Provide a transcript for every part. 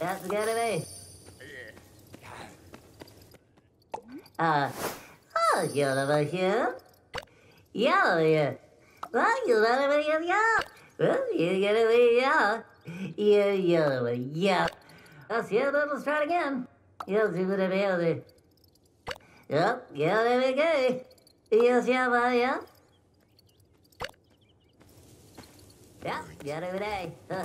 That's gotta be. Uh, oh, over here. Yeah, yeah. Well, you're over here, yeah. Well, you're gonna be, yeah. Yeah, yeah, yeah. Let's yeah, let's try it again. You would have been able to. Yep, yeah, there we go. Yes, yeah, well, yeah. Yeah, it today. little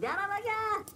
Yes,